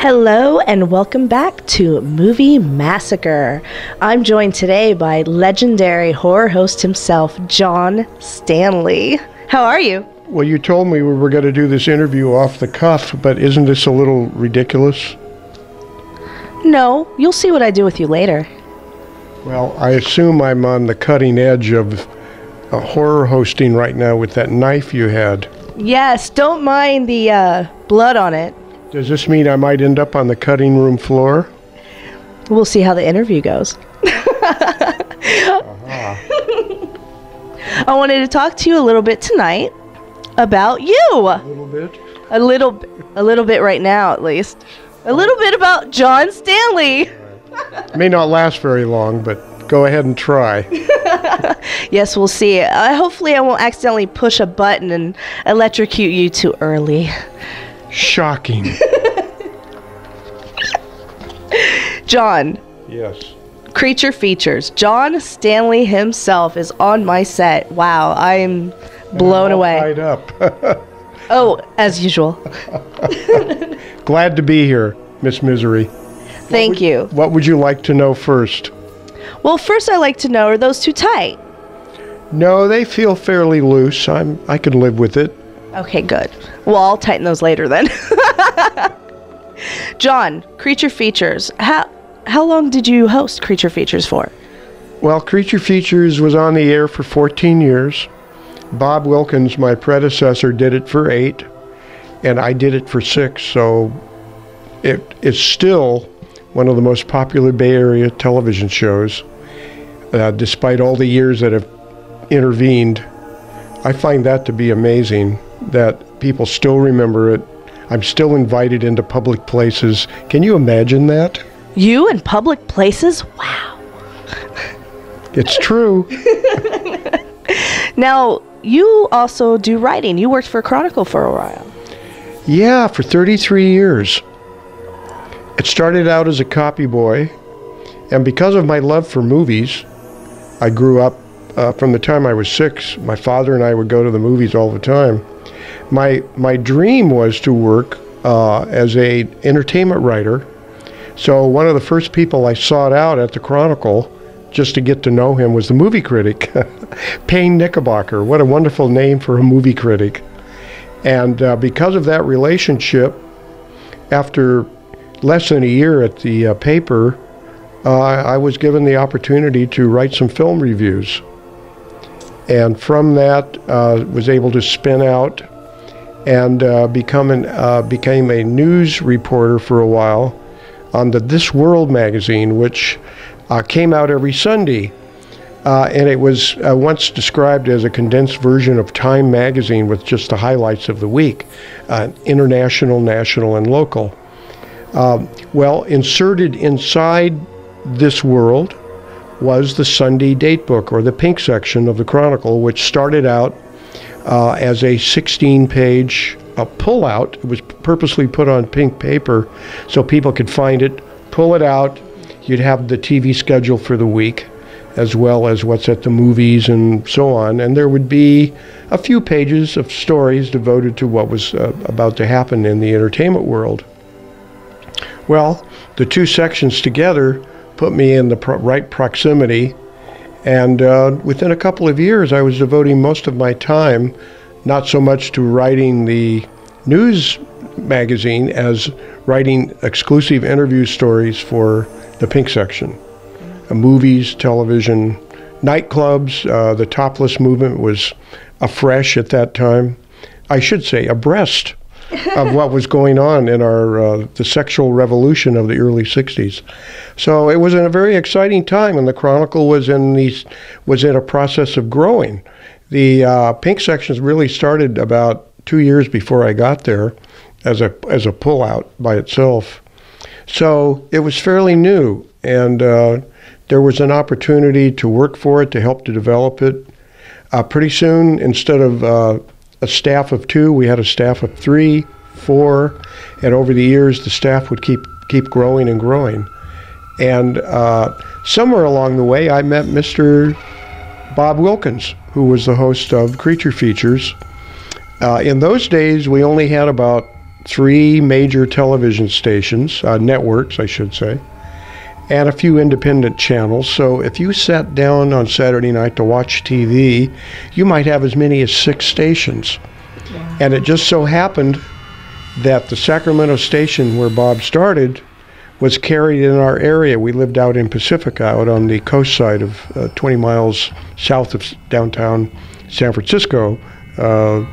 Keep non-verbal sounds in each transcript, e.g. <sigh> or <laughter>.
Hello and welcome back to Movie Massacre. I'm joined today by legendary horror host himself, John Stanley. How are you? Well, you told me we were going to do this interview off the cuff, but isn't this a little ridiculous? No, you'll see what I do with you later. Well, I assume I'm on the cutting edge of uh, horror hosting right now with that knife you had. Yes, don't mind the uh, blood on it. Does this mean I might end up on the cutting room floor? We'll see how the interview goes. <laughs> I wanted to talk to you a little bit tonight about you. A little bit. A little, a little bit right now, at least. A little bit about John Stanley. May not last very long, but go ahead and try. <laughs> Yes, we'll see. Uh, hopefully, I won't accidentally push a button and electrocute you too early. Shocking. <laughs> John, yes. creature features. John Stanley himself is on my set. Wow, I'm blown All away. Tied up. <laughs> Oh, as usual. <laughs> Glad to be here, Miss Misery. Thank you. What would you like to know first? Well, first, I like to know are those too tight? No, they feel fairly loose. I'm I can live with it. Okay, good. Well, I'll tighten those later then. <laughs> John, creature features. How how long did you host creature features for? Well, Creature Features was on the air for 14 years. Bob Wilkins, my predecessor, did it for eight, and I did it for six. So it is still one of the most popular Bay Area television shows, uh, despite all the years that have intervened. I find that to be amazing that people still remember it. I'm still invited into public places. Can you imagine that? You in public places? Wow. It's true. <laughs> Now, you also do writing. You worked for Chronicle for a while. Yeah, for 33 years. It started out as a copy boy, and because of my love for movies, I grew up uh, from the time I was six. My father and I would go to the movies all the time. My my dream was to work uh, as a entertainment writer. So one of the first people I sought out at the Chronicle, just to get to know him, was the movie critic, <laughs> Paine Knickerbocker. What a wonderful name for a movie critic. And uh, because of that relationship, after less than a year at the uh, paper, uh, I was given the opportunity to write some film reviews. And from that, uh, was able to spin out and uh, become an, uh, became a news reporter for a while on the This World magazine, which uh, came out every Sunday. Uh, and it was uh, once described as a condensed version of Time magazine with just the highlights of the week, uh, international, national, and local. Um, well, inserted inside this world was the Sunday date book or the pink section of the Chronicle, which started out uh, as a 16 page uh, pullout. It was purposely put on pink paper so people could find it, pull it out. You'd have the TV schedule for the week, as well as what's at the movies and so on. And there would be a few pages of stories devoted to what was uh, about to happen in the entertainment world. Well, the two sections together put me in the pro- right proximity, and uh, within a couple of years, I was devoting most of my time not so much to writing the news magazine as writing exclusive interview stories for the pink section. Uh, movies, television, nightclubs. Uh, the topless movement was afresh at that time. I should say abreast of what was going on in our uh, the sexual revolution of the early '60s. So it was in a very exciting time, and the Chronicle was in these was in a process of growing. The uh, pink sections really started about two years before I got there, as a as a pullout by itself. So it was fairly new, and uh, there was an opportunity to work for it to help to develop it. Uh, pretty soon, instead of uh, a staff of two, we had a staff of three, four, and over the years, the staff would keep keep growing and growing. And uh, somewhere along the way, I met Mr. Bob Wilkins, who was the host of Creature Features. Uh, in those days, we only had about three major television stations, uh, networks, I should say, and a few independent channels. So if you sat down on Saturday night to watch TV, you might have as many as six stations. And it just so happened that the Sacramento station where Bob started was carried in our area. We lived out in Pacifica, out on the coast side of uh, 20 miles south of downtown San Francisco. Uh,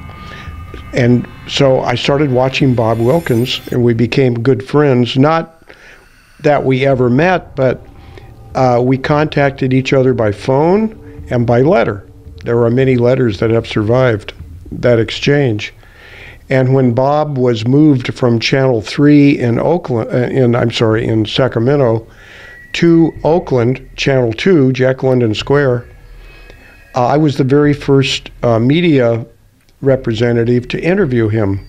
and so I started watching Bob Wilkins, and we became good friends. Not that we ever met, but uh, we contacted each other by phone and by letter. There are many letters that have survived that exchange. And when Bob was moved from Channel 3 in Oakland, uh, in I'm sorry, in Sacramento to Oakland, Channel 2, Jack London Square, uh, I was the very first uh, media representative to interview him.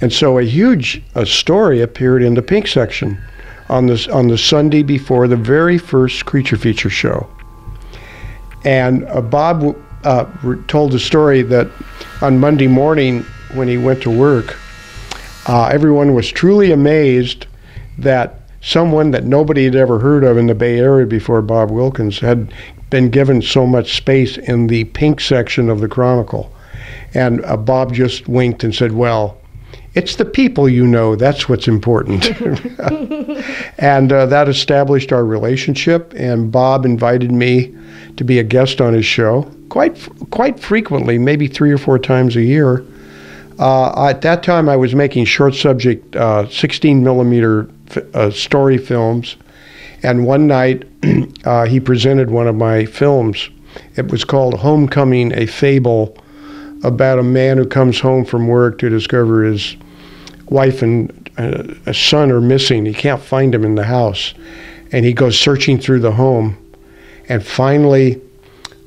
And so a huge uh, story appeared in the pink section on this on the Sunday before the very first creature feature show. And uh, Bob uh, told the story that on Monday morning when he went to work, uh, everyone was truly amazed that someone that nobody had ever heard of in the Bay Area before Bob Wilkins had been given so much space in the pink section of the Chronicle. And uh, Bob just winked and said, Well, it's the people you know, that's what's important. <laughs> and uh, that established our relationship. And Bob invited me to be a guest on his show quite, quite frequently, maybe three or four times a year. Uh, at that time, I was making short subject uh, 16 millimeter uh, story films, and one night <clears throat> uh, he presented one of my films. It was called Homecoming, a Fable, about a man who comes home from work to discover his wife and uh, a son are missing. He can't find them in the house, and he goes searching through the home, and finally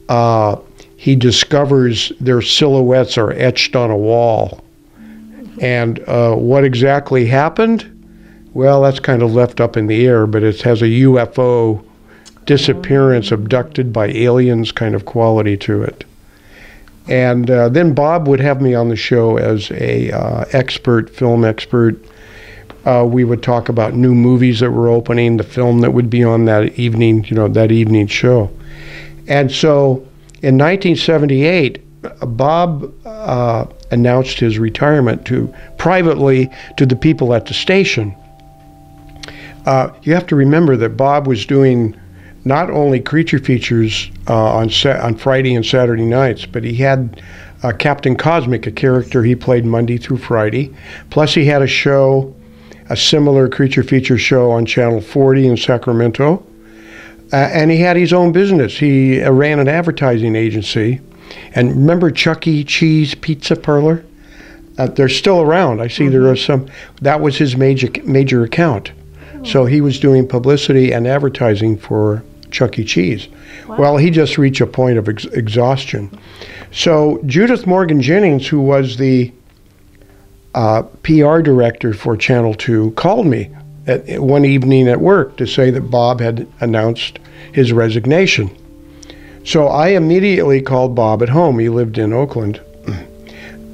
uh, he discovers their silhouettes are etched on a wall. And uh, what exactly happened? Well, that's kind of left up in the air, but it has a UFO disappearance, abducted by aliens kind of quality to it. And uh, then Bob would have me on the show as a uh, expert, film expert. Uh, we would talk about new movies that were opening, the film that would be on that evening, you know, that evening show. And so in 1978, Bob uh, announced his retirement to privately to the people at the station. Uh, you have to remember that Bob was doing not only creature features uh, on sa- on Friday and Saturday nights, but he had uh, Captain Cosmic, a character he played Monday through Friday. Plus, he had a show, a similar creature feature show on Channel 40 in Sacramento. Uh, and he had his own business. He uh, ran an advertising agency. And remember Chuck E. Cheese Pizza Parlor? Uh, they're still around. I see mm-hmm. there are some. That was his major major account. So he was doing publicity and advertising for Chuck E. Cheese. Wow. Well, he just reached a point of ex- exhaustion. So Judith Morgan Jennings, who was the uh, PR director for Channel 2, called me at, one evening at work to say that Bob had announced his resignation. So I immediately called Bob at home. He lived in Oakland,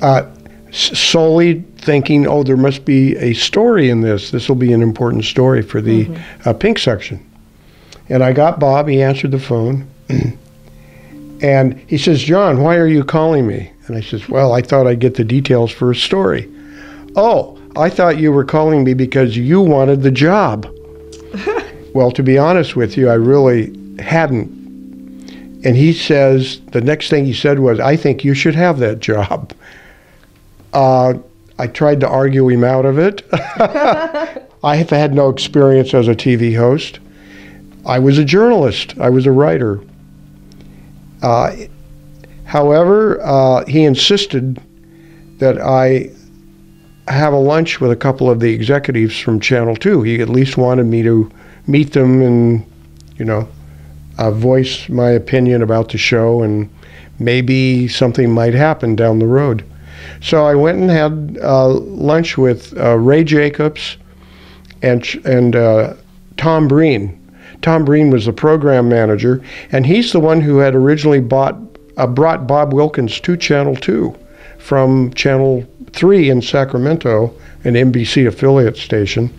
uh, solely thinking, oh, there must be a story in this. This will be an important story for the mm-hmm. uh, pink section. And I got Bob. He answered the phone. <clears throat> and he says, John, why are you calling me? And I says, well, I thought I'd get the details for a story. Oh, I thought you were calling me because you wanted the job. <laughs> well, to be honest with you, I really hadn't. And he says, the next thing he said was, I think you should have that job. Uh, I tried to argue him out of it. <laughs> <laughs> I have had no experience as a TV host. I was a journalist, I was a writer. Uh, however, uh, he insisted that I have a lunch with a couple of the executives from Channel 2. He at least wanted me to meet them and, you know, uh, voice my opinion about the show and maybe something might happen down the road. So I went and had uh, lunch with uh, Ray Jacobs and, and uh, Tom Breen. Tom Breen was the program manager, and he's the one who had originally bought, uh, brought Bob Wilkins to Channel 2 from Channel 3 in Sacramento, an NBC affiliate station,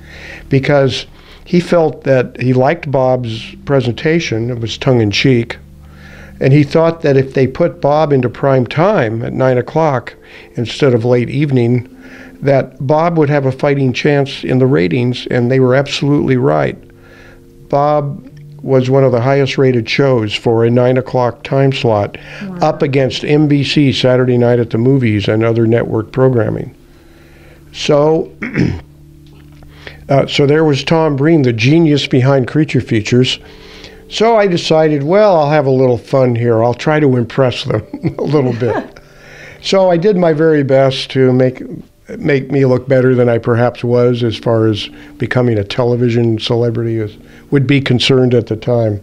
because he felt that he liked Bob's presentation. It was tongue in cheek. And he thought that if they put Bob into prime time at 9 o'clock instead of late evening, that Bob would have a fighting chance in the ratings, and they were absolutely right. Bob was one of the highest rated shows for a 9 o'clock time slot, wow. up against NBC Saturday Night at the Movies and other network programming. So, <clears throat> uh, so there was Tom Breen, the genius behind Creature Features. So I decided, well, I'll have a little fun here. I'll try to impress them <laughs> a little bit. <laughs> so I did my very best to make make me look better than I perhaps was as far as becoming a television celebrity is, would be concerned at the time.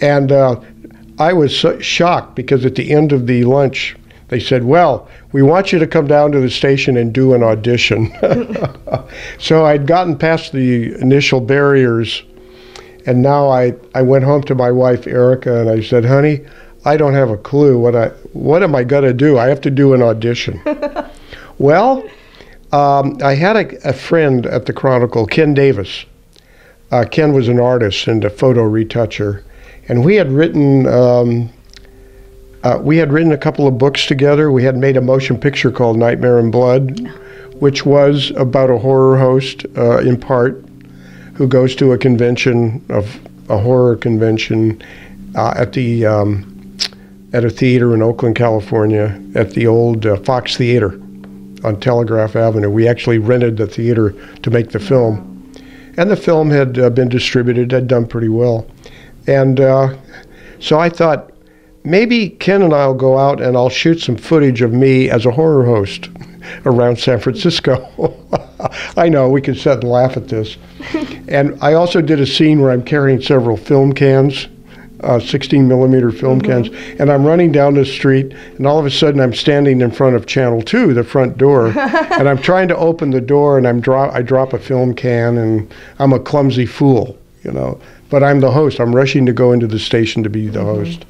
And uh, I was so shocked because at the end of the lunch, they said, Well, we want you to come down to the station and do an audition. <laughs> so I'd gotten past the initial barriers and now I, I went home to my wife Erica and I said, "Honey, I don't have a clue what I what am I going to do? I have to do an audition." <laughs> well, um, I had a, a, friend at the Chronicle, Ken Davis. Uh, Ken was an artist and a photo retoucher, and we had written um, uh, we had written a couple of books together. We had made a motion picture called Nightmare in Blood, which was about a horror host uh, in part who goes to a convention of a horror convention uh, at the um, at a theater in Oakland, California, at the old uh, Fox Theater on Telegraph Avenue. We actually rented the theater to make the film, and the film had uh, been distributed, had done pretty well, and uh, so I thought maybe Ken and I'll go out and I'll shoot some footage of me as a horror host <laughs> around San Francisco. <laughs> I know we can sit and laugh at this. <laughs> and I also did a scene where I'm carrying several film cans, uh, 16 millimeter film mm-hmm. cans, and I'm running down the street, and all of a sudden I'm standing in front of Channel 2, the front door, <laughs> and I'm trying to open the door, and I'm drop I drop a film can, and I'm a clumsy fool, you know. But I'm the host. I'm rushing to go into the station to be the mm-hmm. host.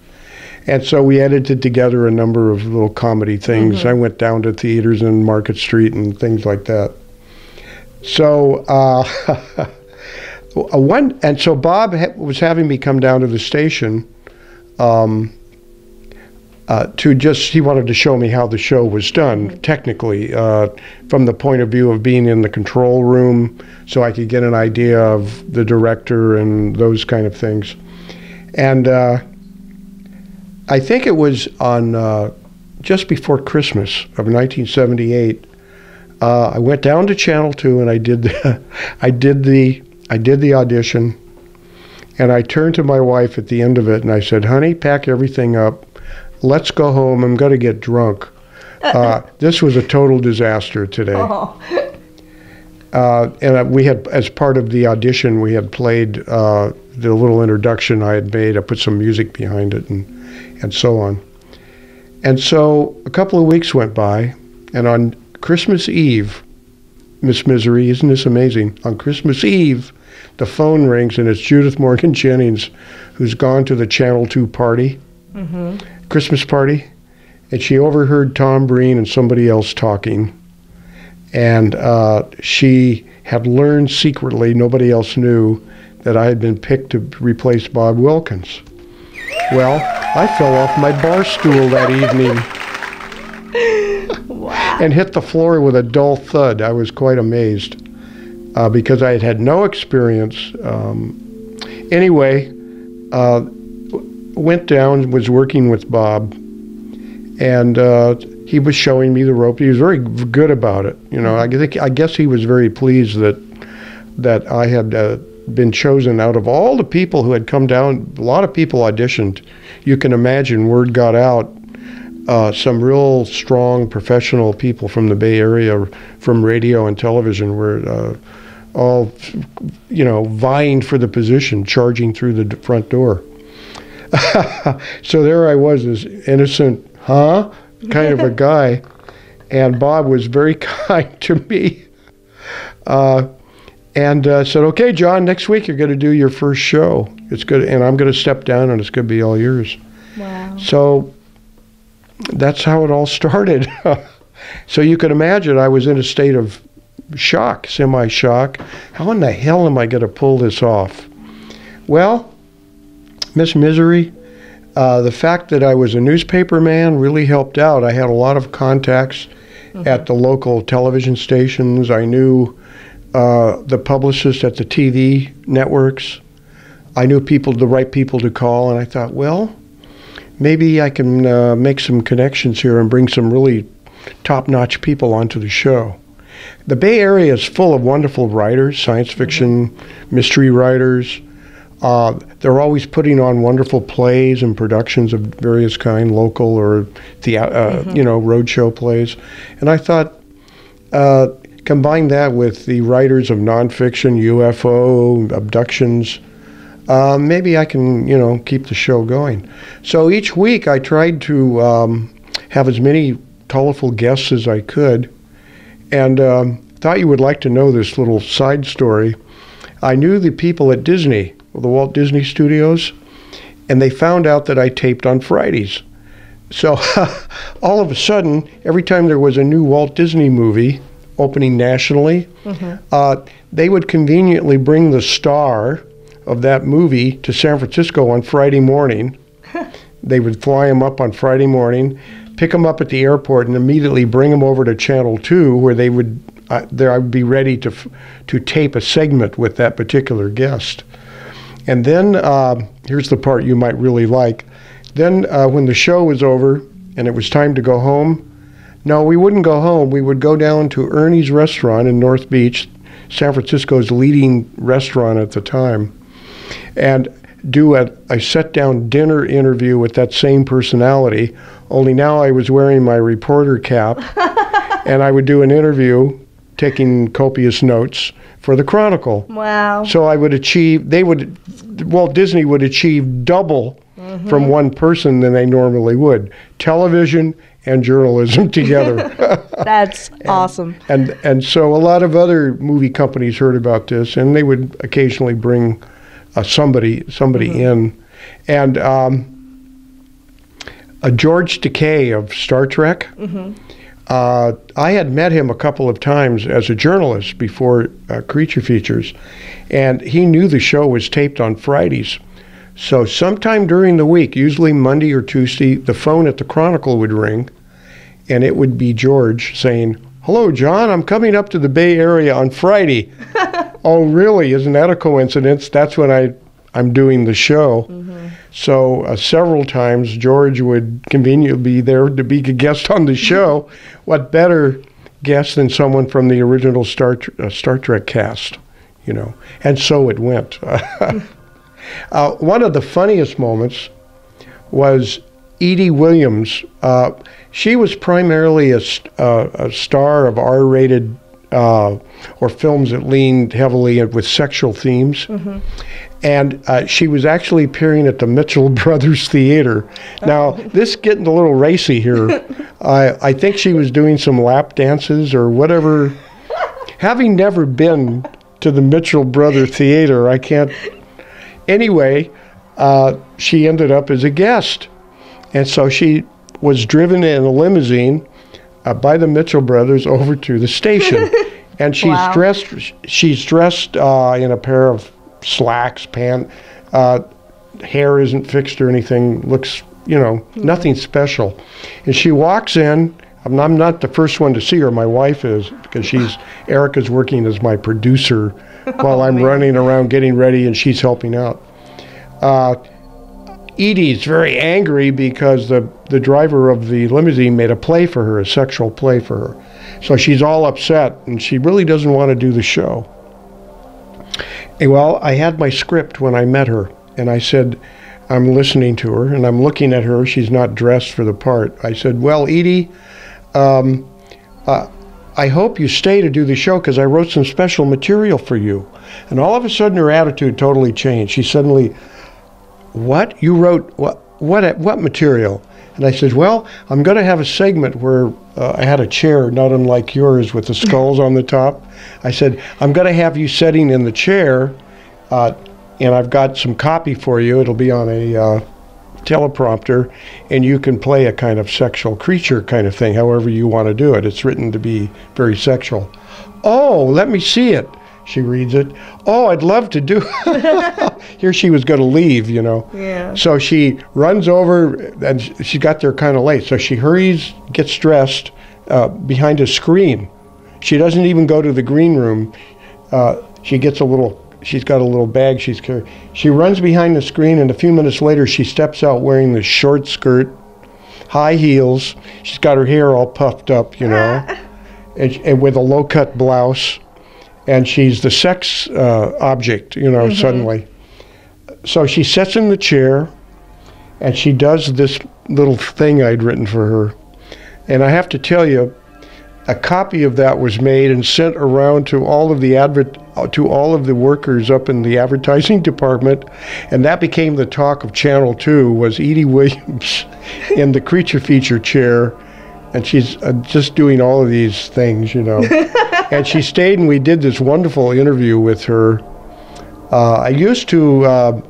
And so we edited together a number of little comedy things. Mm-hmm. I went down to theaters in Market Street and things like that. So uh, <laughs> one, and so Bob ha- was having me come down to the station um, uh, to just he wanted to show me how the show was done technically uh, from the point of view of being in the control room, so I could get an idea of the director and those kind of things. And uh, I think it was on uh, just before Christmas of 1978. Uh, I went down to Channel Two and I did the, <laughs> I did the I did the audition, and I turned to my wife at the end of it and I said, "Honey, pack everything up. Let's go home. I'm going to get drunk." Uh, this was a total disaster today. Oh. <laughs> Uh, and we had, as part of the audition, we had played uh, the little introduction I had made. I put some music behind it, and and so on. And so a couple of weeks went by, and on Christmas Eve, Miss Misery, isn't this amazing? On Christmas Eve, the phone rings, and it's Judith Morgan Jennings, who's gone to the Channel 2 party, mm-hmm. Christmas party, and she overheard Tom Breen and somebody else talking. And uh, she had learned secretly, nobody else knew, that I had been picked to replace Bob Wilkins. Well, I fell off my bar stool that evening. <laughs> wow. And hit the floor with a dull thud. I was quite amazed uh, because I had had no experience. Um, anyway, uh, went down, was working with Bob, and uh, he was showing me the rope. He was very good about it. You know, I think I guess he was very pleased that that I had uh, been chosen out of all the people who had come down. A lot of people auditioned. You can imagine word got out. Uh, some real strong professional people from the Bay Area, from radio and television, were uh, all, you know, vying for the position, charging through the front door. <laughs> so there I was, this innocent, huh, kind of a <laughs> guy, and Bob was very <laughs> kind to me. Uh, and uh, said, "Okay, John, next week you're going to do your first show. It's good, and I'm going to step down, and it's going to be all yours." Wow. So that's how it all <laughs> started. so you can imagine I was in a state of shock, semi shock. How in the hell am I going to pull this off? Well, Miss Misery, uh, the fact that I was a newspaper man really helped out. I had a lot of contacts at the local television stations. I knew uh, the publicists at the TV networks. I knew people, the right people to call, and I thought, well, maybe I can uh, make some connections here and bring some really top-notch people onto the show. The Bay Area is full of wonderful writers, science fiction, mystery writers. Uh, they're always putting on wonderful plays and productions of various kind, local or the uh, you know roadshow plays. And I thought, uh, combine that with the writers of nonfiction, UFO, abductions. Uh, maybe I can, you know, keep the show going. So each week I tried to um, have as many colorful guests as I could, and um, thought you would like to know this little side story. I knew the people at Disney, the Walt Disney Studios, and they found out that I taped on Fridays. So <laughs> all of a sudden, every time there was a new Walt Disney movie opening nationally, uh, they would conveniently bring the star of that movie to San Francisco on Friday morning. <laughs> they would fly him up on Friday morning, pick him up at the airport, and immediately bring him over to Channel Two, where they would uh, there I would be ready to f- to tape a segment with that particular guest. And then uh, here's the part you might really like. Then uh, when the show was over and it was time to go home, no, we wouldn't go home. We would go down to Ernie's restaurant in North Beach, San Francisco's leading restaurant at the time, and do a, a set down dinner interview with that same personality. Only now I was wearing my reporter cap, <laughs> and I would do an interview, taking copious notes for the Chronicle. Wow. So I would achieve, they would, Walt Disney would achieve double mm-hmm. from one person than they normally would. Television and journalism <laughs> together. <laughs> That's awesome. and and so a lot of other movie companies heard about this, and they would occasionally bring uh, somebody somebody in, and um, uh, George Takei of Star Trek. Uh, I had met him a couple of times as a journalist before uh, Creature Features, and he knew the show was taped on Fridays. So sometime during the week, usually Monday or Tuesday, the phone at the Chronicle would ring, and it would be George saying, "Hello, John. I'm coming up to the Bay Area on Friday." <laughs> oh, really? Isn't that a coincidence? That's when I I'm doing the show. So uh, several times George would conveniently be there to be a guest on the show. <laughs> what better guest than someone from the original Star uh, Star Trek cast, you know? And so it went. <laughs> uh, one of the funniest moments was Edy Williams. Uh, she was primarily a, st- uh, a star of R-rated uh, or films that leaned heavily with sexual themes. And uh, she was actually appearing at the Mitchell <laughs> Brothers Theater. Now, this getting a little racy here. <laughs> I, I think she was doing some lap dances or whatever. Having never been to the Mitchell Brother Theater, I can't. Anyway, uh, she ended up as a guest. And so she was driven in a limousine uh, by the Mitchell brothers over to the station. <laughs> and she's Wow. dressed she's dressed uh, in a pair of slacks, pant. Uh, hair isn't fixed or anything. Looks, you know, nothing special. And she walks in. I'm I'm not the first one to see her. My wife is because she's Erica's working as my producer <laughs> while I'm running around getting ready and she's helping out. Uh, Edy's very angry because the, the driver of the limousine made a play for her, a sexual play for her. So she's all upset and she really doesn't want to do the show. And well, I had my script when I met her and I said, I'm listening to her and I'm looking at her. She's not dressed for the part. I said, Well, Edy, um, uh, I hope you stay to do the show because I wrote some special material for you. And all of a sudden, her attitude totally changed. She suddenly, what you wrote what what what material and i said well i'm going to have a segment where uh, i had a chair not unlike yours with the skulls on the top i said i'm going to have you sitting in the chair uh, and i've got some copy for you it'll be on a uh, teleprompter, and you can play a kind of sexual creature kind of thing, however you want to do it. It's written to be very sexual. Oh, let me see it. She reads it. Oh, I'd love to do. <laughs> Here she was going to leave, you know. Yeah. So she runs over, and she got there kind of late. So she hurries, gets dressed uh, behind a screen. She doesn't even go to the green room. Uh, she gets a little. She's got a little bag she's carrying. She runs behind the screen, and a few minutes later, she steps out wearing this short skirt, high heels. She's got her hair all puffed up, you know, <laughs> and, and with a low cut blouse and she's the sex uh, object, you know, suddenly. So she sits in the chair and she does this little thing I'd written for her. And I have to tell you, a copy of that was made and sent around to all of the advert to all of the workers up in the advertising department and that became the talk of channel 2 was Edy Williams <laughs> in the creature feature chair and she's uh, just doing all of these things you know. <laughs> And she stayed and we did this wonderful interview with her. Uh, i used to uh,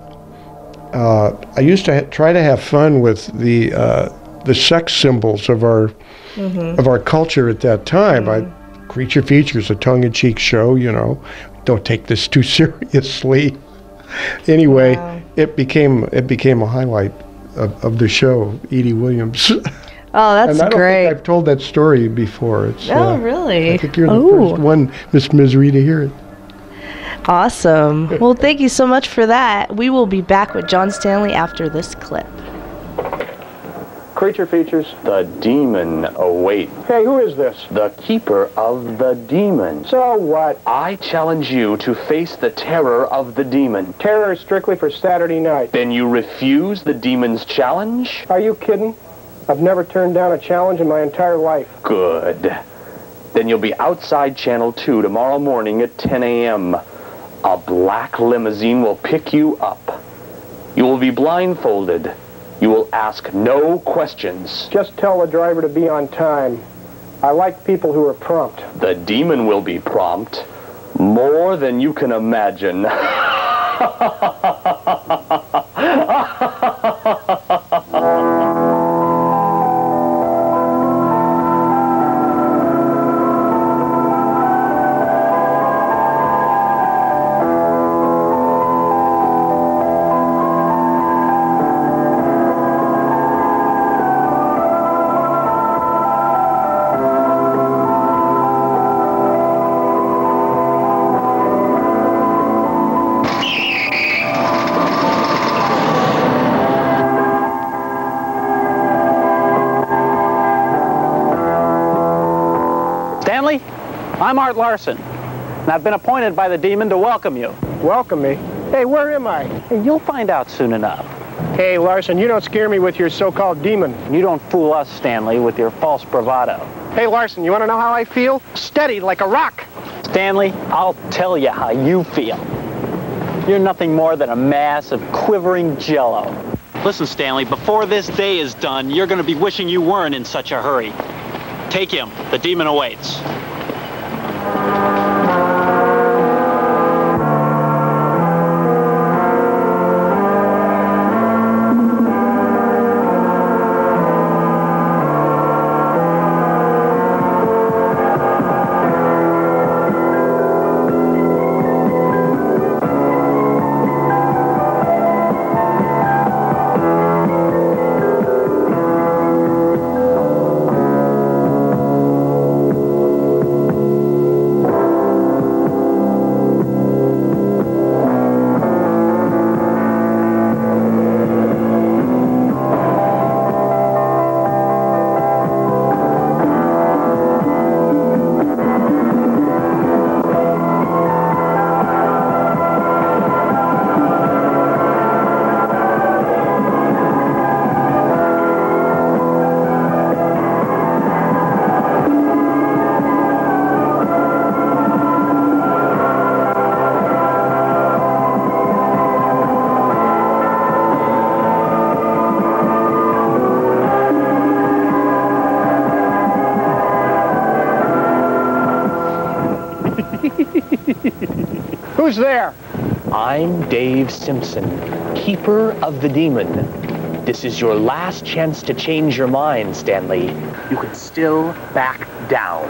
uh, i used to ha- try to have fun with the uh, the sex symbols of our of our culture at that time. I, creature features a tongue-in-cheek show you know. Don't take this too <laughs> seriously. Anyway Wow. it became it became a highlight of, of the show edy williams <laughs> Oh, that's and I don't great. think I've told that story before. It's, oh, uh, really? I think you're the oh, first one, Miss Misery, to hear it. awesome. <laughs> Well, thank you so much for that. We will be back with John Stanley after this clip. Creature features. The demon awaits. Hey, who is this? The keeper of the demon. So what? I challenge you to face the terror of the demon. Terror is strictly for Saturday night. Then you refuse the demon's challenge? Are you kidding? I've never turned down a challenge in my entire life. Good. Then you'll be outside Channel 2 tomorrow morning at 10 a.m. A black limousine will pick you up. You will be blindfolded. You will ask no questions. Just tell the driver to be on time. I like people who are prompt. The demon will be prompt. More than you can imagine. <laughs> I'm Art Larson, and I've been appointed by the demon to welcome you. Welcome me. Hey, where am I? And you'll find out soon enough. Hey, Larson, you don't scare me with your so-called demon. You don't fool us, Stanley, with your false bravado. Hey, Larson, you want to know how I feel? Steady like a rock. Stanley, I'll tell you how you feel. You're nothing more than a mass of quivering jello. Listen, Stanley, before this day is done, you're going to be wishing you weren't in such a hurry. Take him. The demon awaits. Who's there? I'm Dave Simpson, keeper of the demon. This is your last chance to change your mind, Stanley. You can still back down.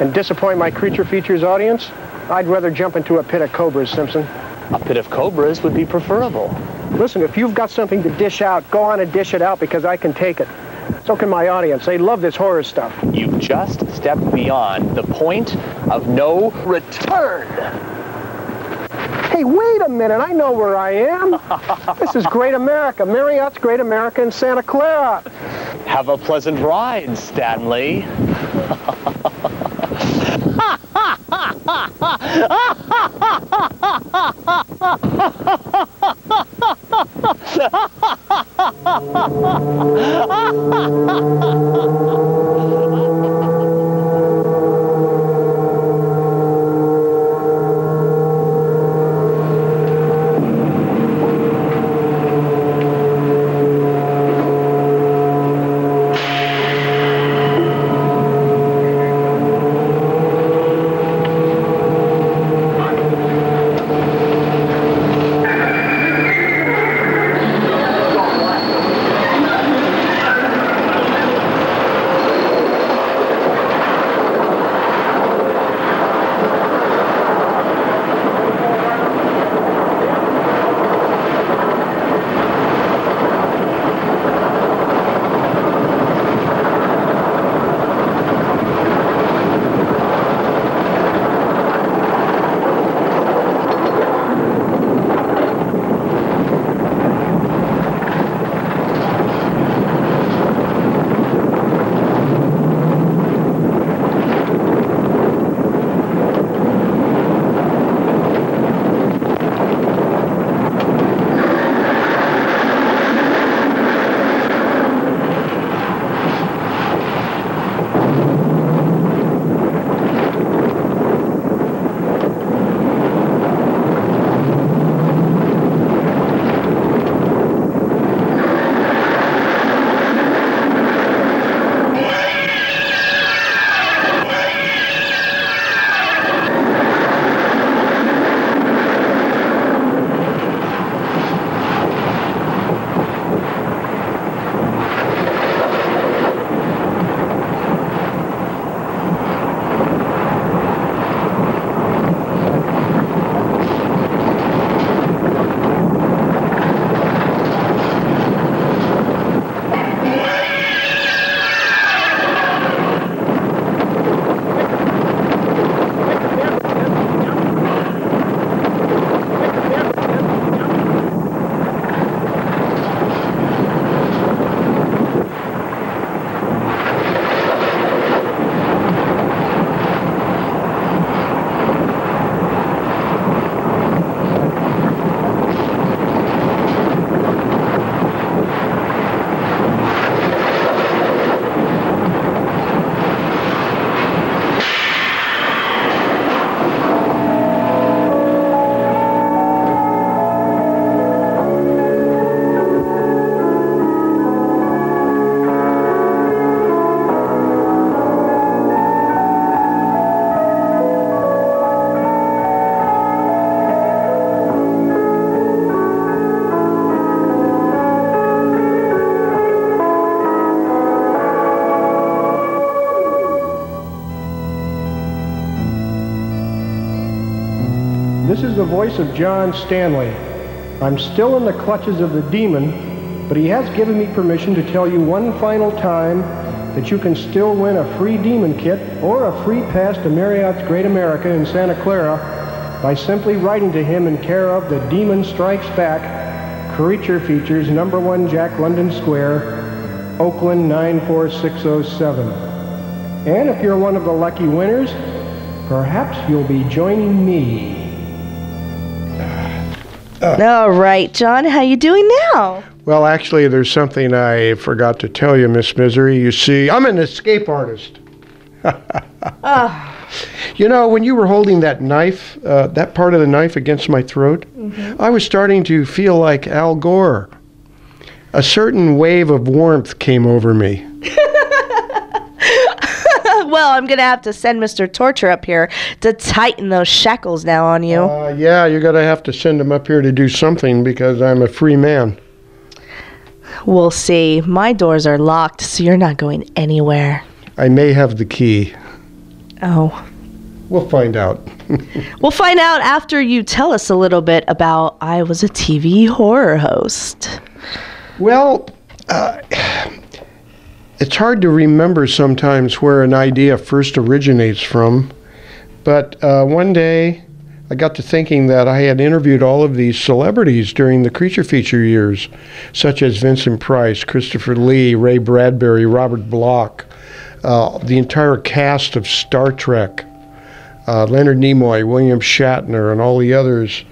And disappoint my creature features audience? I'd rather jump into a pit of cobras, Simpson. A pit of cobras would be preferable. Listen, if you've got something to dish out, go on and dish it out because I can take it. So can my audience. They love this horror stuff. You've just stepped beyond the point of no return. Hey, wait a minute. I know where I am. <laughs> this is Great America. Marriott's Great America in Santa Clara. Have a pleasant ride, Stanley. <laughs> <laughs> voice of John Stanley. I'm still in the clutches of the demon, but he has given me permission to tell you one final time that you can still win a free demon kit or a free pass to Marriott's Great America in Santa Clara by simply writing to him in care of The Demon Strikes Back, Creature Features, number one Jack London Square, Oakland 94607. And if you're one of the lucky winners, perhaps you'll be joining me. Ah. All right, John, how you doing now? Well, actually, there's something I forgot to tell you, Miss Misery. You see, I'm an escape artist. <laughs> Ah. You know, when you were holding that knife, uh, that part of the knife against my throat, mm-hmm. I was starting to feel like Al Gore. A certain wave of warmth came over me. Well, I'm going to have to send Mr. Torture up here to tighten those shackles now on you. Uh, yeah, you're going to have to send him up here to do something because I'm a free man. We'll see. My doors are locked, so you're not going anywhere. I may have the key. Oh. We'll find out. <laughs> We'll find out after you tell us a little bit about I was a TV horror host. Well, uh, it's hard to remember sometimes where an idea first originates from. But uh, one day I got to thinking that I had interviewed all of these celebrities during the creature feature years, such as Vincent Price, Christopher Lee, Ray Bradbury, Robert Bloch, uh, the entire cast of Star Trek, uh, Leonard Nimoy, William Shatner, and all the others.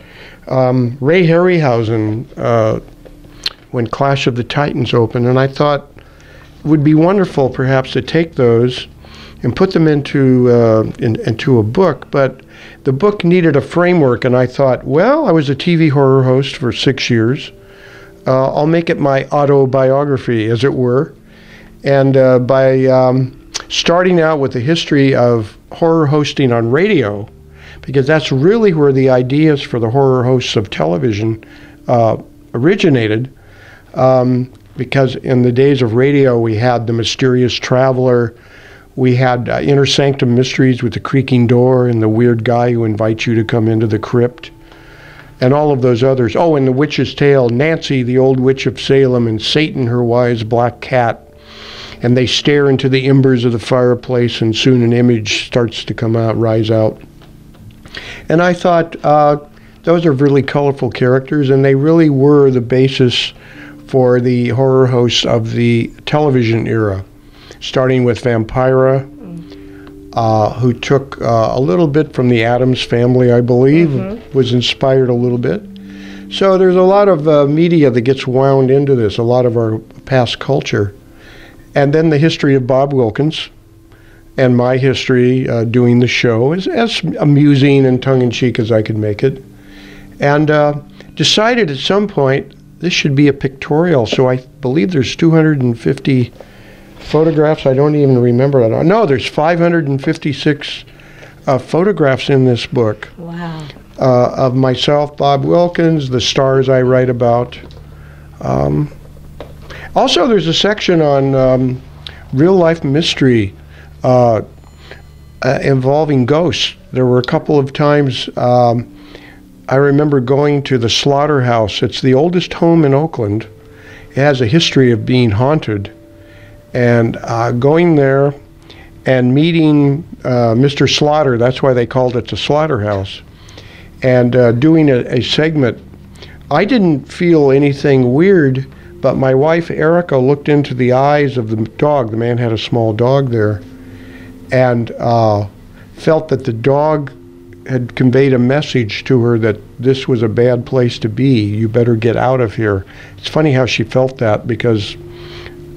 Um, Ray Harryhausen, uh, when Clash of the Titans opened, and I thought would be wonderful perhaps to take those and put them into uh, in, into a book. But the book needed a framework, and I thought, well, I was a TV horror host for six years. Uh, I'll make it my autobiography, as it were. And uh, by um, starting out with the history of horror hosting on radio, because that's really where the ideas for the horror hosts of television uh, originated. Um, because in the days of radio, we had The Mysterious Traveler, we had uh, Inner Sanctum Mysteries with the creaking door and the weird guy who invites you to come into the crypt, and all of those others. Oh, and The Witch's Tale, Nancy, the old witch of Salem, and Satan, her wise black cat. And they stare into the embers of the fireplace, and soon an image starts to come out, rise out. And I thought, uh, those are really colorful characters, and they really were the basis for the horror hosts of the television era, starting with Vampira, uh, who took uh, a little bit from the Addams family, I believe, mm-hmm. was inspired a little bit. So there's a lot of uh, media that gets wound into this, a lot of our past culture. And then the history of Bob Wilkins and my history uh, doing the show, as, as amusing and tongue in cheek as I could make it. And uh, decided at some point this should be a pictorial. So I believe there's 250 photographs. I don't even remember that. No, there's 556 uh, photographs in this book. Wow. Uh, of myself, Bob Wilkins, the stars I write about. Um, also, there's a section on um, real life mystery uh, uh involving ghosts. There were a couple of times. Um, I remember going to the slaughterhouse. It's the oldest home in Oakland. It has a history of being haunted. And uh, going there and meeting uh, Mr. Slaughter, that's why they called it the slaughterhouse, and uh, doing a, a segment. I didn't feel anything weird, but my wife Erica looked into the eyes of the dog. The man had a small dog there, and uh, felt that the dog had conveyed a message to her that this was a bad place to be. You better get out of here. It's funny how she felt that because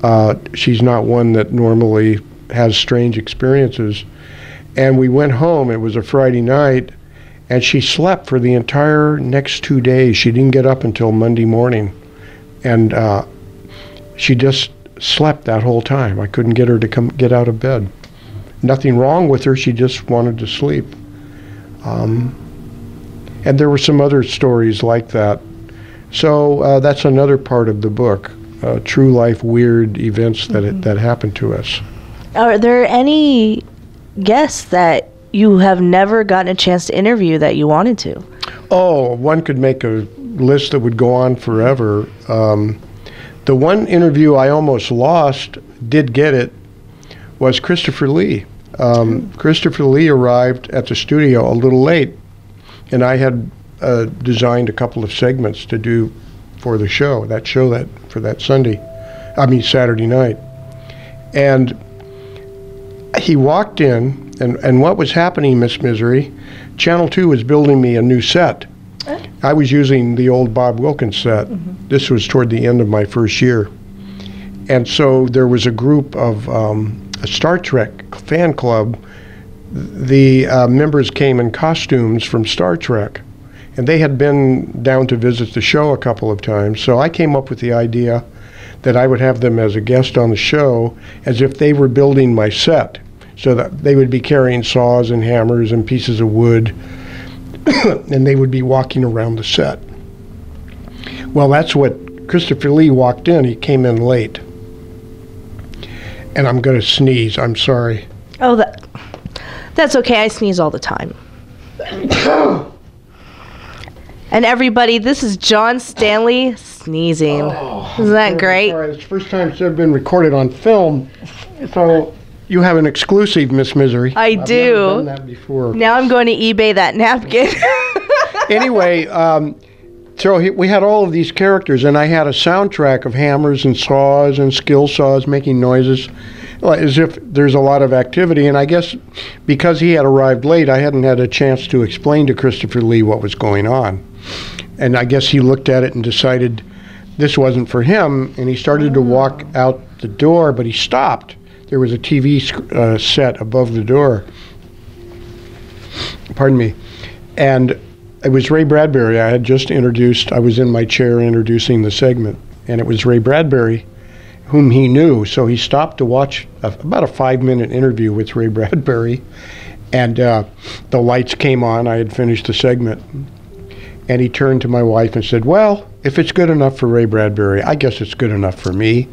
uh, she's not one that normally has strange experiences. And we went home. It was a Friday night, and she slept for the entire next two days. She didn't get up until Monday morning, and uh, she just slept that whole time. I couldn't get her to come get out of bed. Nothing wrong with her. She just wanted to sleep. Um, and there were some other stories like that. So uh, that's another part of the book, uh, true life weird events that mm-hmm. it, that happened to us. Are there any guests that you have never gotten a chance to interview that you wanted to? Oh, one could make a list that would go on forever. Um, the one interview I almost lost, did get it, was Christopher Lee. Um, Christopher Lee arrived at the studio a little late, and I had uh, designed a couple of segments to do for the show, that show that for that Sunday, I mean Saturday night, and he walked in, and, and what was happening, Miss Misery? Channel Two was building me a new set. I was using the old Bob Wilkins set. Mm-hmm. This was toward the end of my first year, and so there was a group of um, Star Trek fan club, the uh, members came in costumes from Star Trek. And they had been down to visit the show a couple of times. So I came up with the idea that I would have them as a guest on the show as if they were building my set. So that they would be carrying saws and hammers and pieces of wood, <coughs> and they would be walking around the set. Well, that's what Christopher Lee walked in. He came in late. And I'm going to sneeze. I'm sorry. Oh, that that's okay. I sneeze all the time. <coughs> and everybody, this is John Stanley sneezing. Isn't that great? Sorry, it's the first time it's ever been recorded on film. So you have an exclusive, Miss Misery. I I've do. Done that before. Now I'm going to eBay that napkin. <laughs> anyway, um, so he, we had all of these characters, and I had a soundtrack of hammers and saws and skill saws making noises, as if there's a lot of activity. And I guess because he had arrived late, I hadn't had a chance to explain to Christopher Lee what was going on. And I guess he looked at it and decided this wasn't for him, and he started to walk out the door, but he stopped. There was a TV uh, set above the door. Pardon me. And it was Ray Bradbury. I had just introduced, I was in my chair introducing the segment, and it was Ray Bradbury, whom he knew. So he stopped to watch a, about a five minute interview with Ray <laughs> Bradbury, and uh, the lights came on. I had finished the segment. And he turned to my wife and said, Well, if it's good enough for Ray Bradbury, I guess it's good enough for me.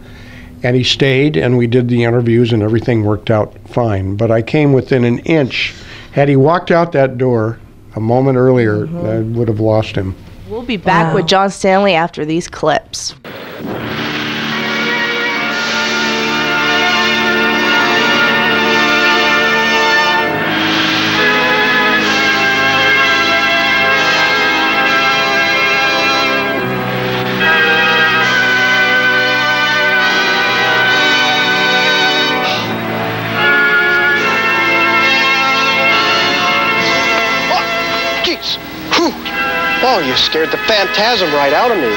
And he stayed, and we did the interviews, and everything worked out fine. But I came within an inch. Had he walked out that door a moment earlier, mm-hmm. I would have lost him. we'll be back with John Stanley after these clips. Oh, you scared the phantasm right out of me.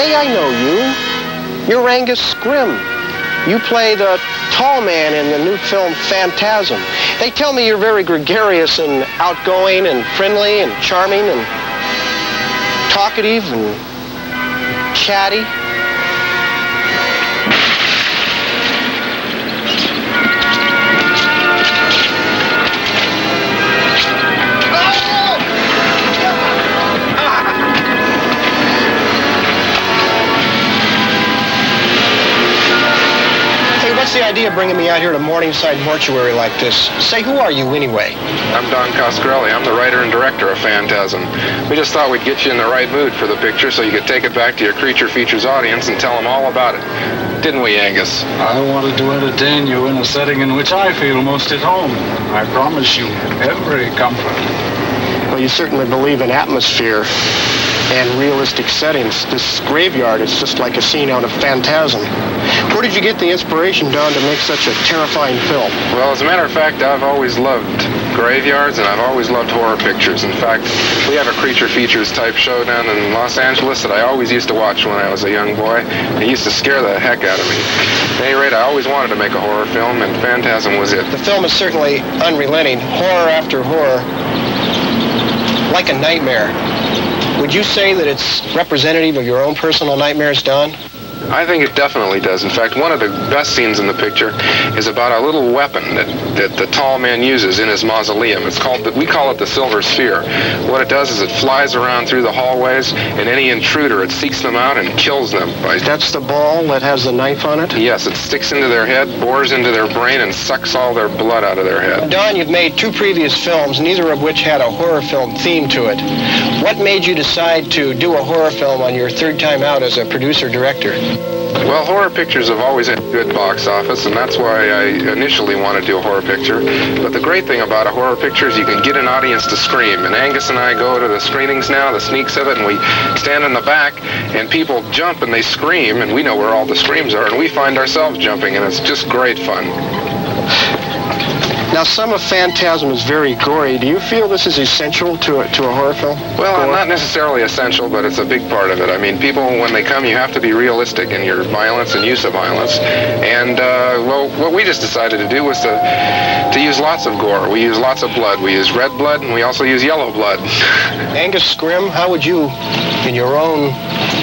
Hey, I know you. You're Angus Scrimm. You play the tall man in the new film Phantasm. They tell me you're very gregarious and outgoing and friendly and charming and talkative and chatty. What's the idea of bringing me out here to Morningside Mortuary like this? Say, who are you anyway? I'm Don Coscarelli. I'm the writer and director of Phantasm. We just thought we'd get you in the right mood for the picture so you could take it back to your Creature Features audience and tell them all about it. Didn't we, Angus? I wanted to entertain you in a setting in which I feel most at home. I promise you every comfort. Well, you certainly believe in atmosphere and realistic settings. This graveyard is just like a scene out of Phantasm. Where did you get the inspiration, Don, to make such a terrifying film? Well, as a matter of fact, I've always loved graveyards and I've always loved horror pictures. In fact, we have a Creature Features type show down in Los Angeles that I always used to watch when I was a young boy. It used to scare the heck out of me. At any rate, I always wanted to make a horror film and Phantasm was it. The film is certainly unrelenting, horror after horror, like a nightmare. Would you say that it's representative of your own personal nightmares, Don? I think it definitely does. In fact, one of the best scenes in the picture is about a little weapon that, that the tall man uses in his mausoleum. It's called, the, we call it the Silver Sphere. What it does is it flies around through the hallways, and any intruder, it seeks them out and kills them. By, That's the ball that has the knife on it? yes, it sticks into their head, bores into their brain, and sucks all their blood out of their head. Don, you've made two previous films, neither of which had a horror film theme to it. What made you decide to do a horror film on your third time out as a producer-director? Well, horror pictures have always had a good box office, and that's why I initially wanted to do a horror picture. But the great thing about a horror picture is you can get an audience to scream. And Angus and I go to the screenings now, the sneaks of it, and we stand in the back, and people jump and they scream, and we know where all the screams are, and we find ourselves jumping, and it's just great fun. Now, some of Phantasm is very gory. Do you feel this is essential to a, to a horror film? Well, Gore? not necessarily essential, but it's a big part of it. I mean, people, when they come, you have to be realistic in your violence and use of violence. And, uh, well, what we just decided to do was to, to use lots of gore. We use lots of blood. We use red blood, and we also use yellow blood. <laughs> Angus Scrimm, how would you, in your own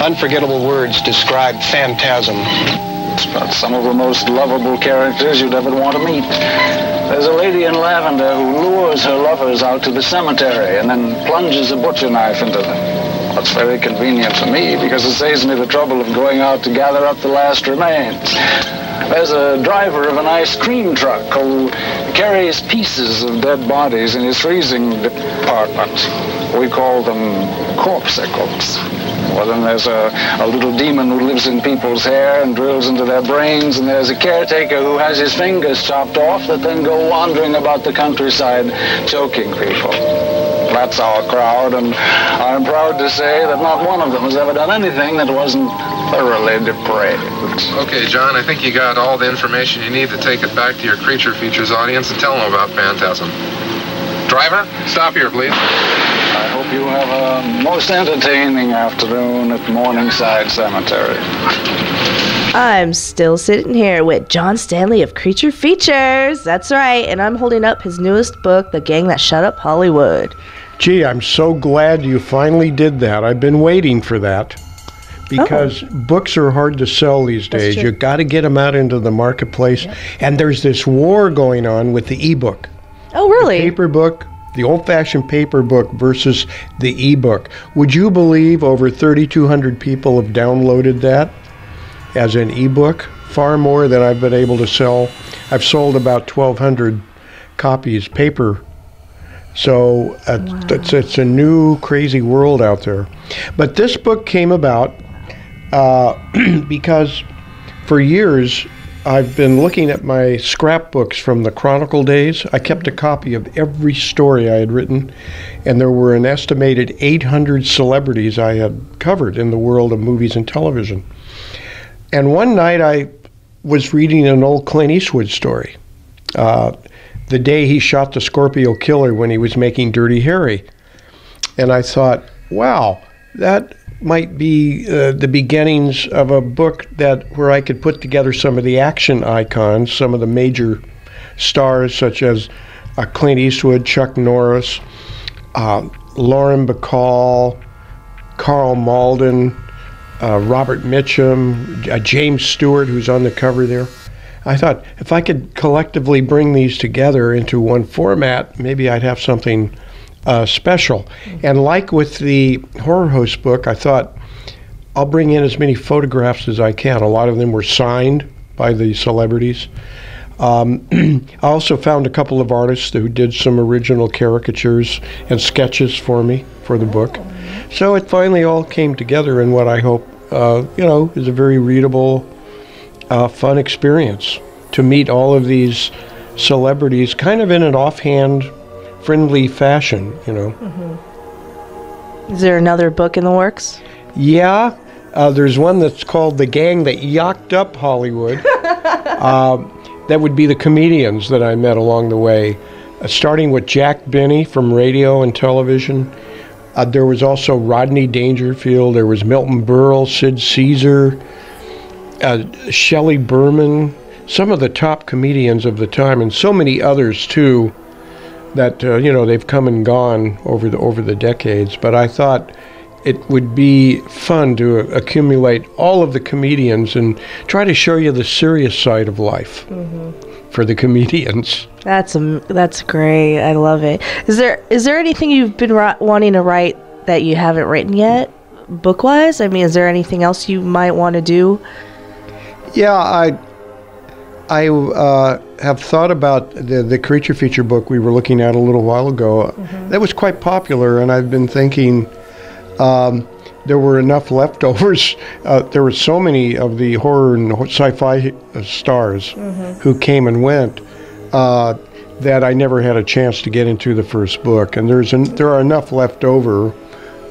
unforgettable words, describe Phantasm? It's about some of the most lovable characters you'd ever want to meet. There's a lady in lavender who lures her lovers out to the cemetery and then plunges a butcher knife into them. That's very convenient for me because it saves me the trouble of going out to gather up the last remains. There's a driver of an ice cream truck who carries pieces of dead bodies in his freezing department. We call them corpsicles. Well, then there's a, a little demon who lives in people's hair and drills into their brains, and there's a caretaker who has his fingers chopped off that then go wandering about the countryside choking people. That's our crowd, and I'm proud to say that not one of them has ever done anything that wasn't thoroughly depraved. Okay, John, I think you got all the information you need to take it back to your creature features audience and tell them about Phantasm. Driver, stop here, please. I hope you have a most entertaining afternoon at Morningside Cemetery. I'm still sitting here with John Stanley of Creature Features. That's right, and I'm holding up his newest book, The Gang That Shot Up Hollywood. Gee, I'm so glad you finally did that. I've been waiting for that because oh. books are hard to sell these days. You've got to get them out into the marketplace, and there's this war going on with the ebook. Oh, really? paper book, the old-fashioned paper book versus the ebook. Would you believe over 3,200 people have downloaded that as an ebook? Far more than I've been able to sell. I've sold about 1,200 copies paper. So uh, it's, it's a new crazy world out there. But this book came about uh, <clears throat> because for years I've been looking at my scrapbooks from the Chronicle days. I kept a copy of every story I had written, and there were an estimated 800 celebrities I had covered in the world of movies and television. And one night I was reading an old Clint Eastwood story. Uh, the day he shot the Scorpio Killer when he was making Dirty Harry. And I thought, wow, that might be uh, the beginnings of a book that where I could put together some of the action icons, some of the major stars such as uh, Clint Eastwood, Chuck Norris, uh, Lauren Bacall, Karl Malden, uh, Robert Mitchum, uh, James Stewart, who's on the cover there. I thought if I could collectively bring these together into one format, maybe I'd have something uh, special. And like with the Horror Host book, I thought I'll bring in as many photographs as I can. A lot of them were signed by the celebrities. Um, <clears throat> I also found a couple of artists who did some original caricatures and sketches for me for the book. So it finally all came together in what I hope, uh, you know, is a very readable, uh, fun experience to meet all of these celebrities kind of in an offhand, friendly fashion, you know. Is there another book in the works? Yeah, uh, there's one that's called The Gang That Yacked Up Hollywood. Um <laughs> that would be the comedians that I met along the way, uh, starting with Jack Benny from radio and television. Uh, there was also Rodney Dangerfield. There was Milton Berle, Sid Caesar, uh, Shelley Berman, some of the top comedians of the time, and so many others too. That uh, you know they've come and gone over the over the decades. But I thought it would be fun to accumulate all of the comedians and try to show you the serious side of life for the comedians. That's um, that's great. I love it. Is there is there anything you've been ri- wanting to write that you haven't written yet, book wise? I mean, is there anything else you might want to do? Yeah, I I uh, have thought about the the creature feature book we were looking at a little while ago. That was quite popular, and I've been thinking um, there were enough leftovers. <laughs> Uh, there were so many of the horror and sci-fi uh, stars who came and went. Uh, that I never had a chance to get into the first book, and there's an, there are enough left over.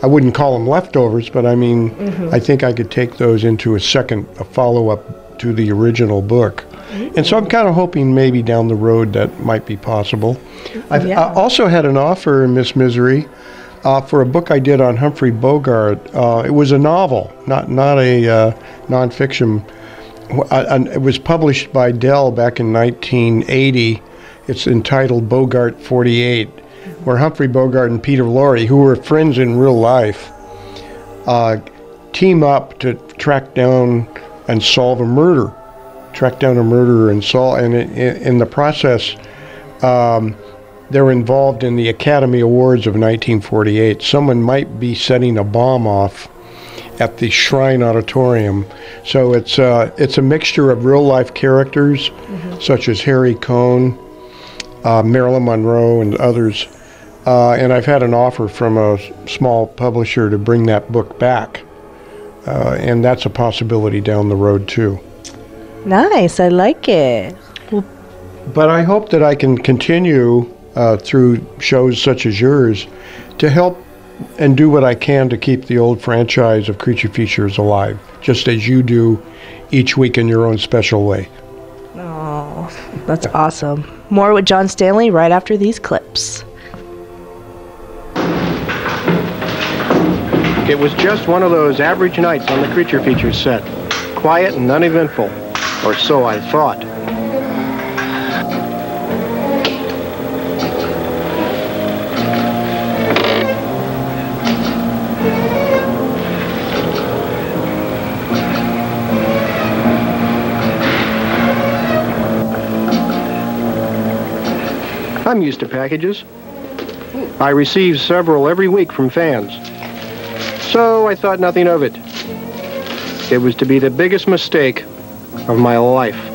I wouldn't call them leftovers, but I mean, I think I could take those into a second, a follow up to the original book. And so I'm kind of hoping maybe down the road that might be possible. I've Yeah. I also had an offer, in Miss Misery, uh, for a book I did on Humphrey Bogart. Uh, it was a novel, not not a uh, nonfiction. Wh- uh, and It was published by Dell back in 1980. It's entitled Bogart 48, where Humphrey Bogart and Peter Lorre, who were friends in real life, uh, team up to track down and solve a murder, track down a murderer and solve. And in, in the process, um, they're involved in the Academy Awards of 1948. Someone might be setting a bomb off at the Shrine Auditorium. So it's uh, it's a mixture of real life characters such as Harry Cohn, uh, Marilyn Monroe, and others. Uh, and I've had an offer from a small publisher to bring that book back, uh, and that's a possibility down the road too. Nice. I like it. But I hope that I can continue uh, through shows such as yours to help and do what I can to keep the old franchise of Creature Features alive, just as you do each week in your own special way. Oh, that's awesome. More with John Stanley right after these clips. It was just one of those average nights on the Creature Features set. Quiet and uneventful. Or so I thought. I'm used to packages. I receive several every week from fans. So I thought nothing of it. It was to be the biggest mistake of my life.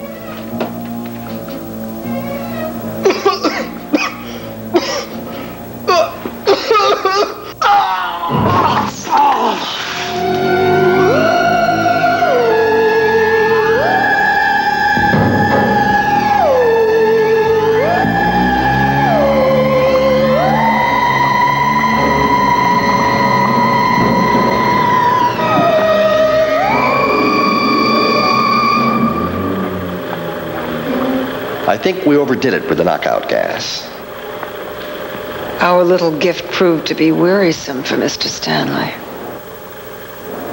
Think we overdid it with the knockout gas. Our little gift proved to be wearisome for Mr. Stanley.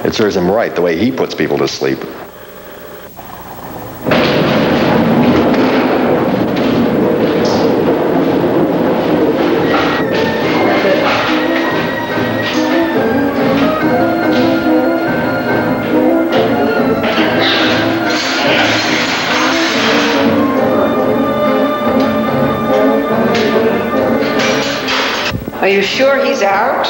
It serves him right the way he puts people to sleep. Are you sure he's out?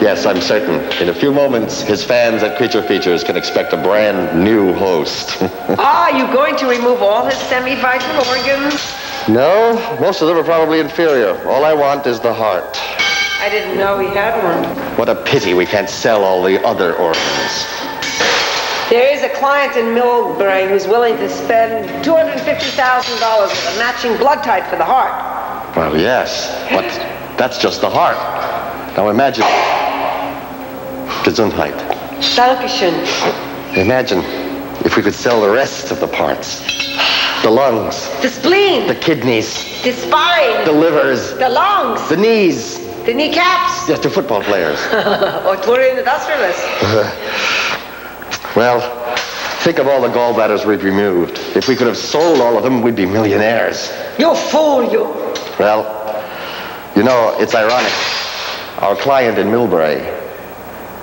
Yes, I'm certain. In a few moments, his fans at Creature Features can expect a brand new host. <laughs> Ah, are you going to remove all his semi-vital organs? no, most of them are probably inferior. All I want is the heart. I didn't know he had one. What a pity we can't sell all the other organs. There is a client in Millbrae who's willing to spend $250,000 with a matching blood type for the heart. Well, yes, but that's just the heart. Now imagine. Gesundheit. Dankeschön. Imagine if we could sell the rest of the parts. The lungs, The spleen, the kidneys, the spine, the livers, the lungs, the knees. the kneecaps, Yes, to football players. <laughs> or touring industrialists. <laughs> Well, think of all the gallbladders we've removed. If we could have sold all of them, we'd be millionaires. You fool, you. Well, you know, it's ironic. Our client in Millbrae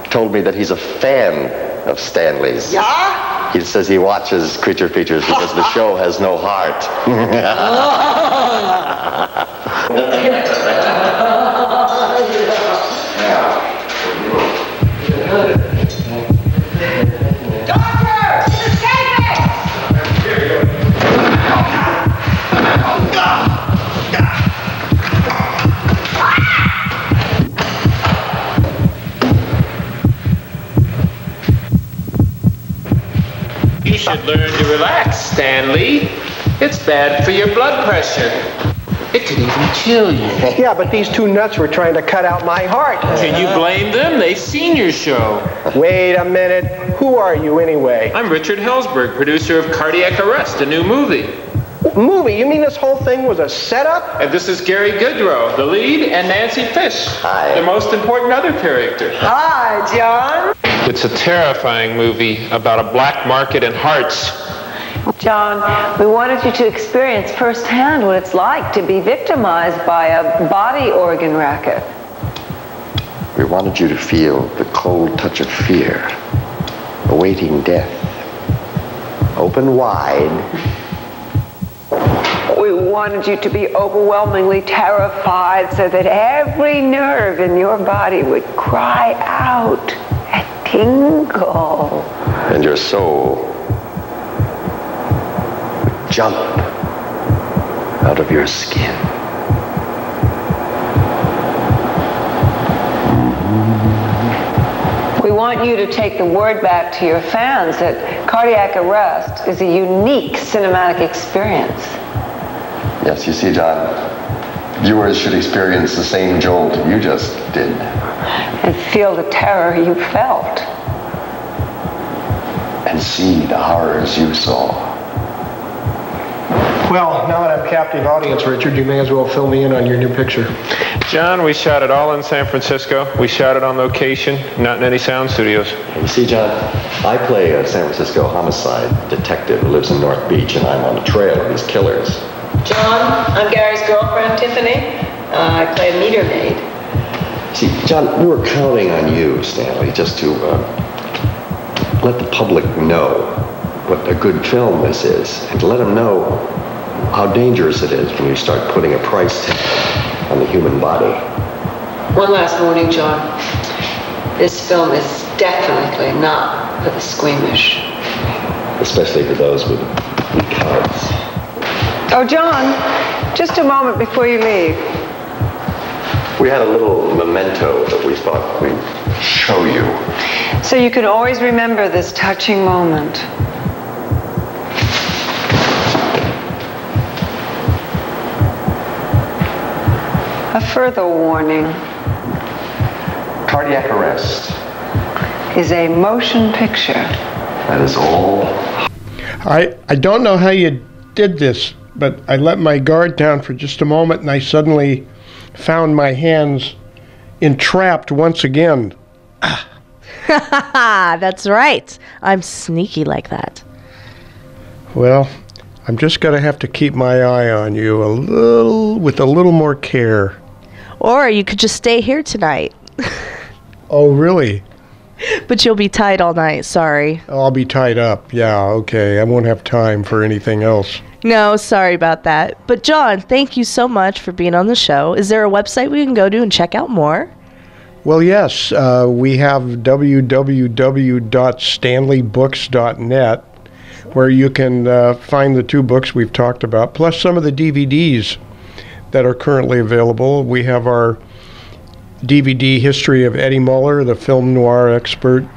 told me that he's a fan of Stanley's. Yeah? He says he watches Creature Features because the show has no heart. <laughs> <laughs> Doctor! Should learn to relax, Stanley. It's bad for your blood pressure. It could even kill you. Yeah, but these two nuts were trying to cut out my heart. Can you blame them? They've seen your show. Wait a minute. Who are you anyway? I'm Richard Helsberg, producer of Cardiac Arrest, a new movie. Movie? You mean this whole thing was a setup? And this is Garry Goodrow, the lead, and Nancy Fish, Hi. the most important other character. Hi, John. It's a terrifying movie about a black market in hearts. John, we wanted you to experience firsthand what it's like to be victimized by a body organ racket. we wanted you to feel the cold touch of fear, awaiting death. Open wide. We wanted you to be overwhelmingly terrified so that every nerve in your body would cry out and tingle. And your soul would jump out of your skin. We want you to take the word back to your fans that cardiac arrest is a unique cinematic experience. Yes, you see, John, viewers should experience the same jolt you just did. And feel the terror you felt. And see the horrors you saw. Well, now that I'm captive audience, Richard, you may as well fill me in on your new picture. John, we shot it all in San Francisco. We shot it on location, not in any sound studios. You see, John, I play a San Francisco homicide detective who lives in North Beach, and I'm on the trail of these killers. John, I'm Garry's girlfriend, Tiffany. Uh, I play a meter maid. See, John, we were counting on you, Stanley, just to uh, let the public know what a good film this is, and to let them know how dangerous it is when you start putting a price tag on the human body. One last warning, John. This film is definitely not for the squeamish. especially for those with weak hearts. Oh, John, just a moment before you leave. We had a little memento that we thought we'd show you. So you can always remember this touching moment. A further warning Cardiac arrest. is a motion picture. That is all. I, I don't know how you did this, but I let my guard down for just a moment and I suddenly found my hands entrapped once again. <laughs> That's right. I'm sneaky like that. Well, I'm just going to have to keep my eye on you a little, with a little more care. Or you could just stay here tonight. <laughs> Oh, really? But you'll be tied all night. Sorry. I'll be tied up. Yeah, okay. I won't have time for anything else. No, sorry about that. But John, thank you so much for being on the show. Is there a website we can go to and check out more? Well, yes, uh, we have www.stanleybooks.net where you can uh, find the two books we've talked about, plus some of the DVDs that are currently available. We have our DVD history of Eddie Muller, the film noir expert.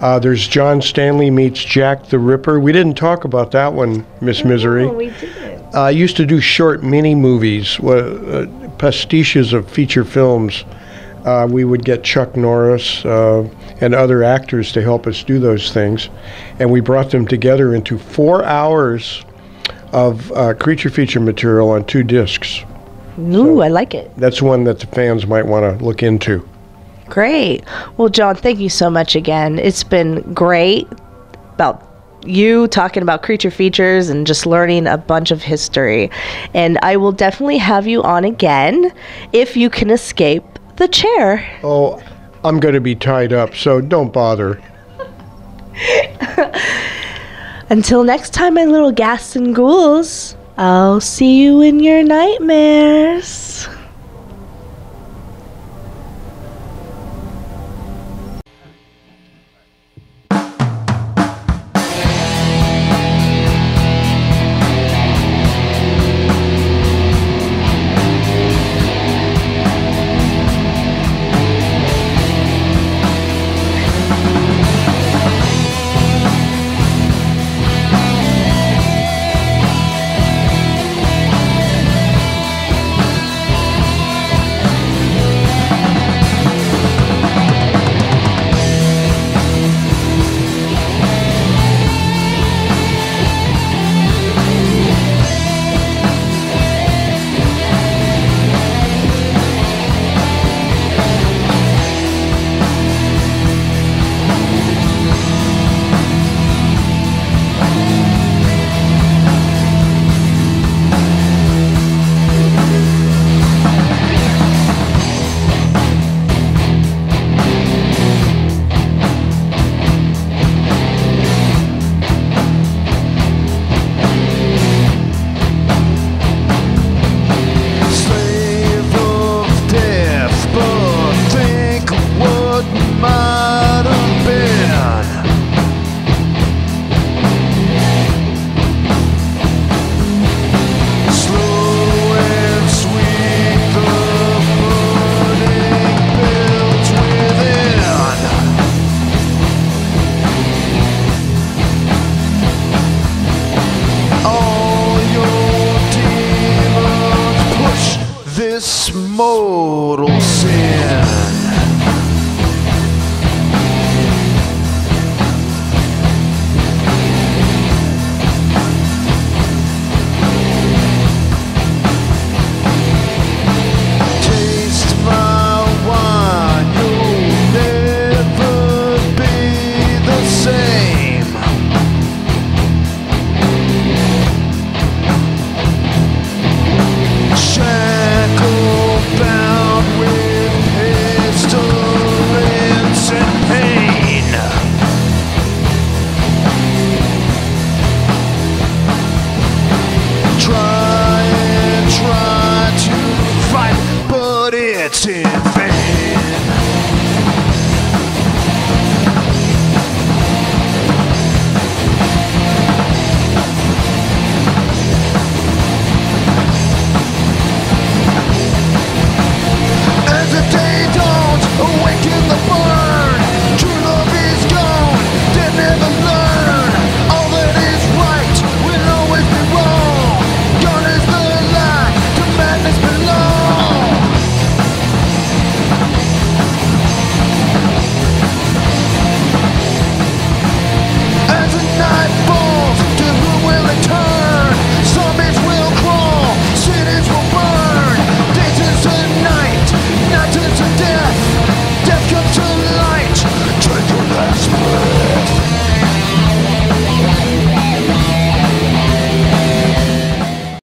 Uh, there's John Stanley meets Jack the Ripper. We didn't talk about that one, Miss Misery. No, we didn't. Uh, I used to do short mini movies, uh, pastiches of feature films. Uh, we would get Chuck Norris uh, and other actors to help us do those things, and we brought them together into four hours of uh, creature feature material on two discs. Ooh, I like it. That's one that the fans might want to look into. Great. Well, John, thank you so much again. It's been great about you talking about creature features and just learning a bunch of history. And I will definitely have you on again if you can escape the chair. Oh, I'm going to be tied up, so don't bother. <laughs> Until next time, my little ghasts and ghouls, I'll see you in your nightmares. This